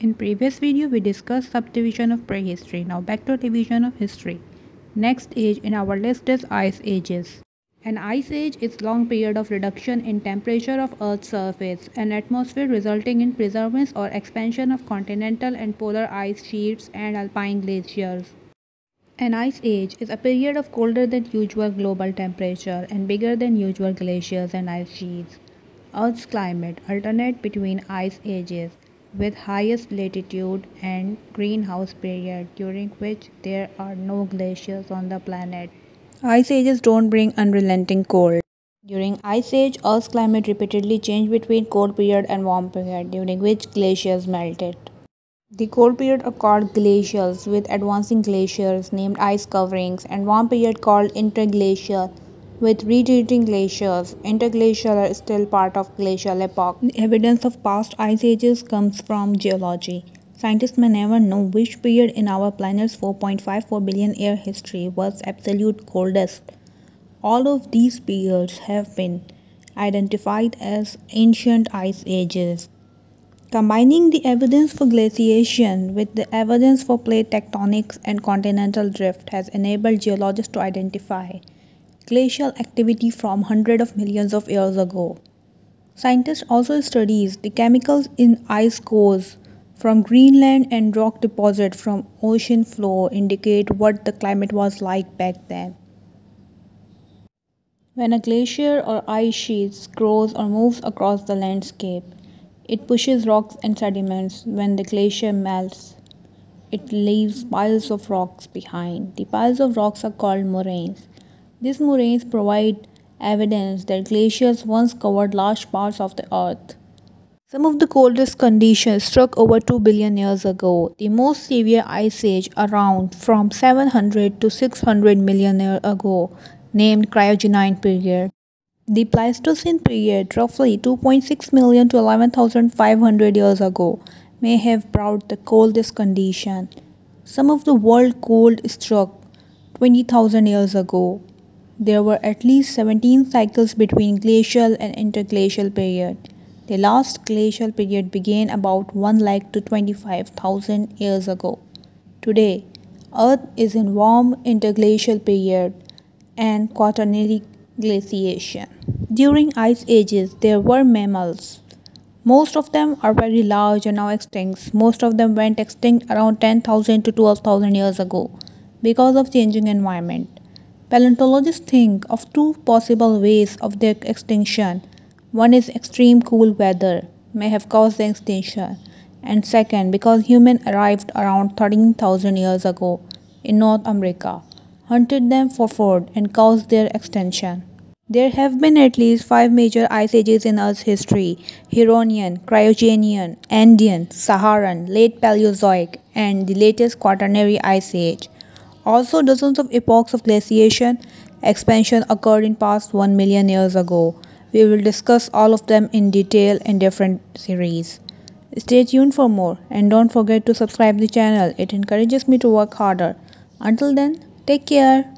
In previous video we discussed subdivision of prehistory. Now back to division of history. Next age in our list is ice ages. An ice age is long period of reduction in temperature of earth's surface and atmosphere resulting in preservance or expansion of continental and polar ice sheets and alpine glaciers. An ice age is a period of colder than usual global temperature and bigger than usual glaciers and ice sheets. Earth's climate alternate between ice ages with highest latitude and greenhouse period during which there are no glaciers on the planet. Ice ages don't bring unrelenting cold. During Ice Age, Earth's climate repeatedly changed between cold period and warm period, during which glaciers melted. The cold period are called glacials, with advancing glaciers named ice coverings, and warm period called interglacial, with retreating glaciers, interglacial are still part of glacial epoch. The evidence of past ice ages comes from geology. Scientists may never know which period in our planet's 4.54 billion year history was absolute coldest. All of these periods have been identified as ancient ice ages. Combining the evidence for glaciation with the evidence for plate tectonics and continental drift has enabled geologists to identify glacial activity from hundreds of millions of years ago. Scientists also studies the chemicals in ice cores from Greenland and rock deposit from ocean floor indicate what the climate was like back then. When a glacier or ice sheet grows or moves across the landscape, it pushes rocks and sediments. When the glacier melts, it leaves piles of rocks behind. The piles of rocks are called moraines. These moraines provide evidence that glaciers once covered large parts of the earth. Some of the coldest conditions struck over 2 billion years ago. The most severe ice age around from 700 to 600 million years ago, named Cryogenian period. The Pleistocene period, roughly 2.6 million to 11,500 years ago, may have brought the coldest condition. Some of the world cold struck 20,000 years ago. There were at least 17 cycles between glacial and interglacial period. The last glacial period began about 1 lakh to 25,000 years ago. Today, Earth is in warm interglacial period and quaternary glaciation. During ice ages, there were mammals. Most of them are very large and now extinct. Most of them went extinct around 10,000 to 12,000 years ago because of changing environment. Paleontologists think of two possible ways of their extinction. One is extreme cool weather may have caused the extinction, and second, because humans arrived around 13,000 years ago in North America, hunted them for food, and caused their extinction. There have been at least five major ice ages in Earth's history Huronian, Cryogenian, Andean, Saharan, Late Paleozoic, and the latest Quaternary Ice Age. Also, dozens of epochs of glaciation expansion occurred in past 1 million years ago. We will discuss all of them in detail in different series. Stay tuned for more and don't forget to subscribe the channel. It encourages me to work harder. Until then, take care.